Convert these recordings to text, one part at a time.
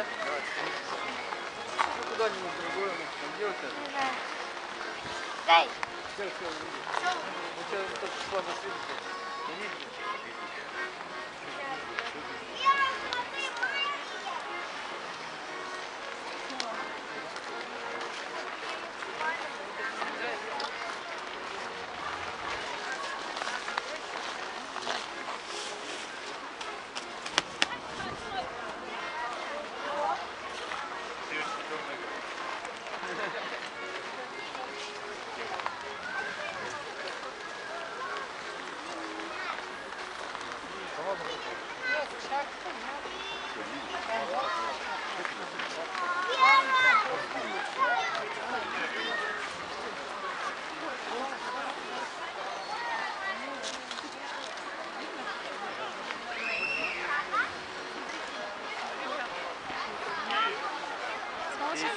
Давай. Давайте. Ну, Куда-нибудь другое можно делать это. Да. Дай. Все, все, увидим. Вот ну, сейчас только слабо светится. Не видно.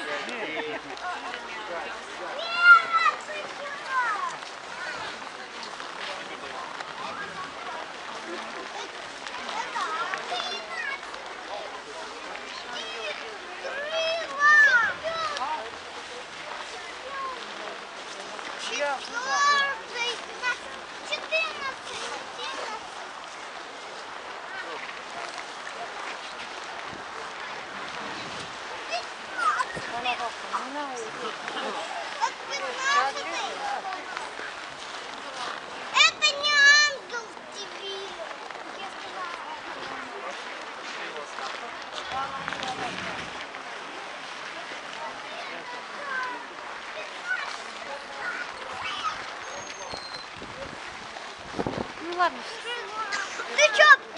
Видите? Это Ну ладно. Ты чё?